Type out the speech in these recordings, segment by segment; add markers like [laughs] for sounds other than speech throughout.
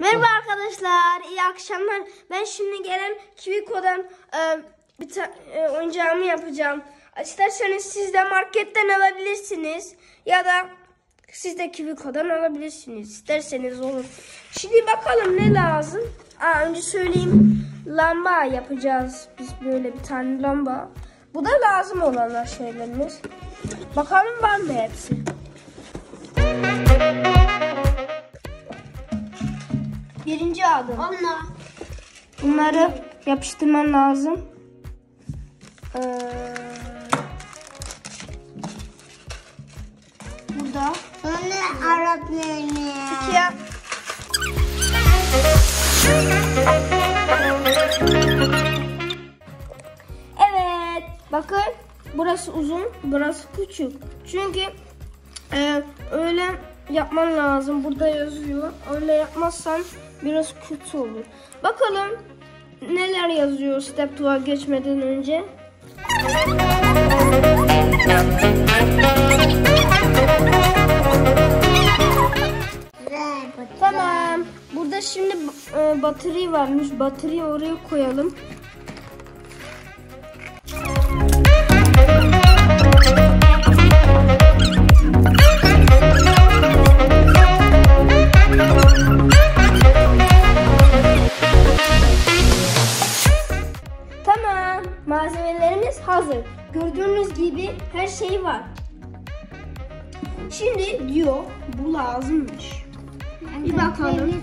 Merhaba arkadaşlar, iyi akşamlar. Ben şimdi gelen Kiviko'dan e, bir ta- e, oyuncağımı yapacağım. İsterseniz siz de marketten alabilirsiniz ya da siz de Kiviko'dan alabilirsiniz. İsterseniz olur. Şimdi bakalım ne lazım. Aa, önce söyleyeyim. Lamba yapacağız. Biz böyle bir tane lamba. Bu da lazım olanlar şeylerimiz. Bakalım var mı hepsi? Birinci adım. Anne. Bunları yapıştırman lazım. Ee, burada. Anne Arap yemeği. İkiye. Evet. Bakın burası uzun, burası küçük. Çünkü e, öyle yapman lazım. Burada yazıyor. Öyle yapmazsan biraz kötü olur. Bakalım neler yazıyor step 2'a geçmeden önce. Tamam. Burada şimdi e, batarya varmış. Bataryayı oraya koyalım. Gibi her şey var. Şimdi diyor bu lazımmış. Bir bakalım.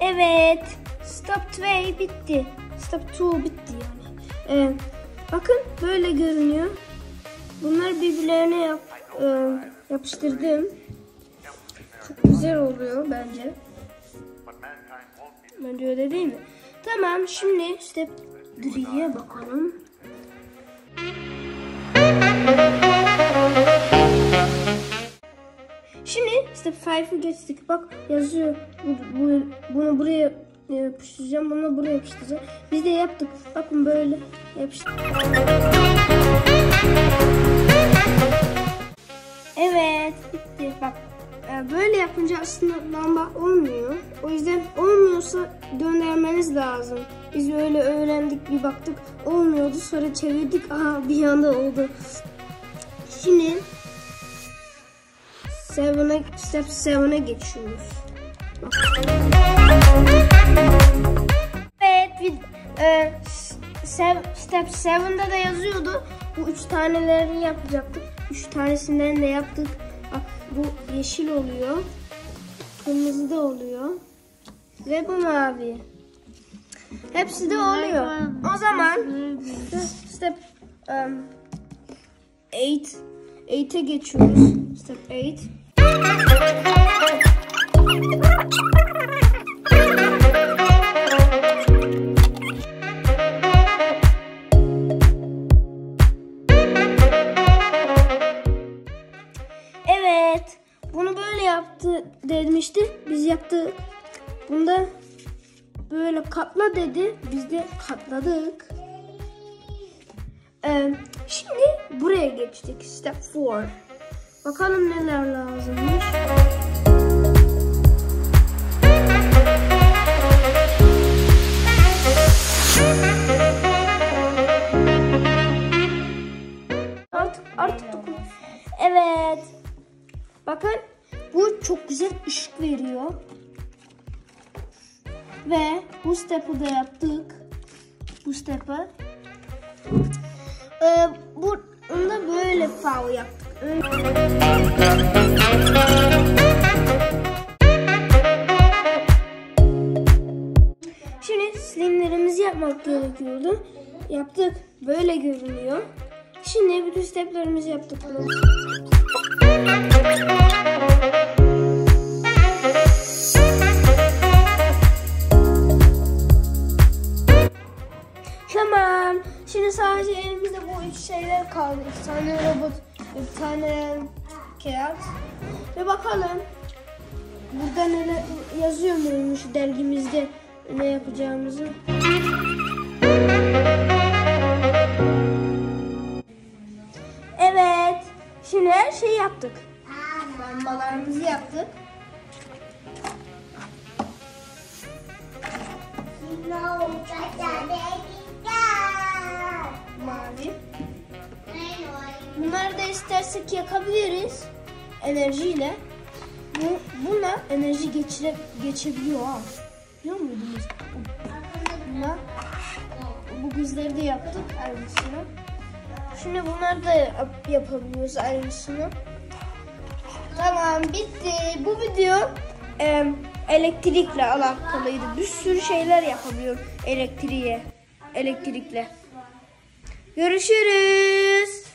Evet. Stop 2 bitti. Stop 2 bitti yani. Ee, bakın böyle görünüyor. Bunlar birbirlerine yap, e, yapıştırdım. Güzel oluyor bence. Bence öyle değil mi? Tamam şimdi step 3'ye bakalım. Şimdi step 5'ı geçtik. Bak yazıyor. Bu, bu, bunu buraya yapıştıracağım. Bunu buraya yapıştıracağım. Biz de yaptık. Bakın böyle yapıştır. Yapınca aslında lamba olmuyor. O yüzden olmuyorsa döndürmeniz lazım. Biz öyle öğrendik bir baktık olmuyordu sonra çevirdik [laughs] aha bir anda oldu. Şimdi 7'e step 7'e geçiyoruz. Bak. Evet bir, e, sev- step 7'de de yazıyordu. Bu üç tanelerini yapacaktık. Üç tanesinden de yaptık. Bak bu yeşil oluyor. Kırmızı da oluyor. Ve bu mavi. Hepsi de oluyor. O zaman step 8 8'e geçiyoruz. Step 8. demişti. Biz yaptık. Bunda böyle katla dedi. Biz de katladık. Ee, şimdi buraya geçtik. Step 4. Bakalım neler lazımmış. Artık artık dokun. Evet. Bakın çok güzel ışık veriyor. Ve bu step'ı da yaptık. Bu step'ı. Ee, bu onu böyle fav yaptık. Şimdi slimlerimizi yapmak gerekiyordu. Yaptık. Böyle görünüyor. Şimdi bütün steplerimizi yaptık. Tamam. Şimdi sadece elimizde bu üç şeyler kaldı. İki tane robot, bir tane kağıt. Ve bakalım burada neler yazıyor muymuş dergimizde ne yapacağımızı. Evet. Şimdi her şeyi yaptık. Lambalarımızı yaptık. Şimdi olacak yani Mavi. Bunları da istersek yakabiliriz. Enerjiyle. Bu, buna enerji geçire, geçebiliyor ha. Biliyor muydunuz? Buna, bu gözleri de yaptık aynısını. Şimdi bunları da yap- yapabiliyoruz aynısını. Tamam bitti. Bu video e, elektrikle alakalıydı. Bir sürü şeyler yapabiliyorum elektriğe, elektrikle. Görüşürüz.